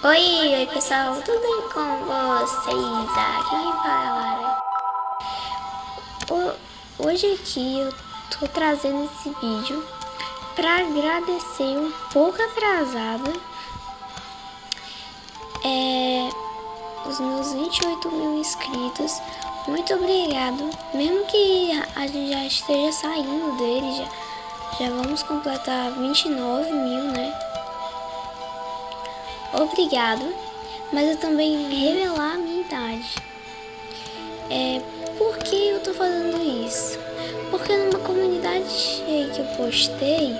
Oi, oi pessoal, tudo bem com vocês? Aqui fala Hoje aqui eu tô trazendo esse vídeo para agradecer um pouco atrasada é, os meus 28 mil inscritos. Muito obrigado, mesmo que a gente já esteja saindo dele, já, já vamos completar 29 mil, né? Obrigado, mas eu também revelar a minha idade. É, por que eu tô fazendo isso? Porque numa comunidade que eu postei,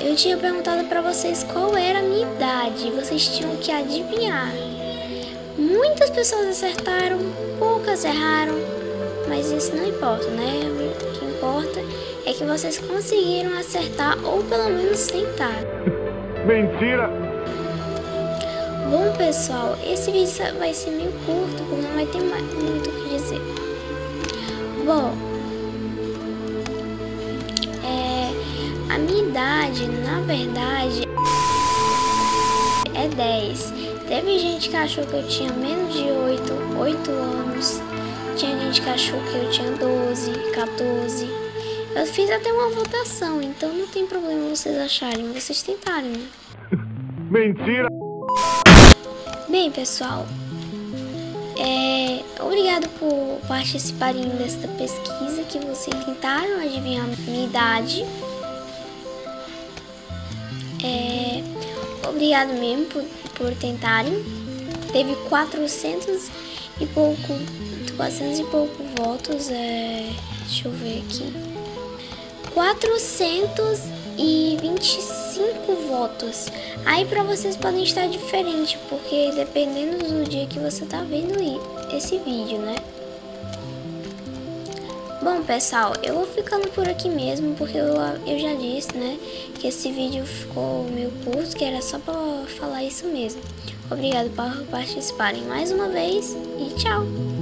eu tinha perguntado para vocês qual era a minha idade, vocês tinham que adivinhar. Muitas pessoas acertaram, poucas erraram, mas isso não importa, né? O que importa é que vocês conseguiram acertar ou pelo menos tentar. Mentira! Bom pessoal, esse vídeo vai ser meio curto porque não vai ter muito o que dizer. Bom, é, a minha idade, na verdade, é 10. Teve gente que achou que eu tinha menos de 8, 8 anos. Tinha gente que achou que eu tinha 12, 14. Eu fiz até uma votação, então não tem problema vocês acharem, vocês tentarem, né? Mentira! Bem, pessoal, é, obrigado por participarem desta pesquisa que vocês tentaram adivinhar minha idade. É, obrigado mesmo por, por tentarem. Teve 400 e pouco, 400 e pouco votos. É, deixa eu ver aqui. 425 votos. Aí para vocês podem estar diferente, porque dependendo do dia que você tá vendo esse vídeo, né? Bom, pessoal, eu vou ficando por aqui mesmo, porque eu, eu já disse, né, que esse vídeo ficou meio curto, que era só para falar isso mesmo. Obrigado por participarem mais uma vez e tchau!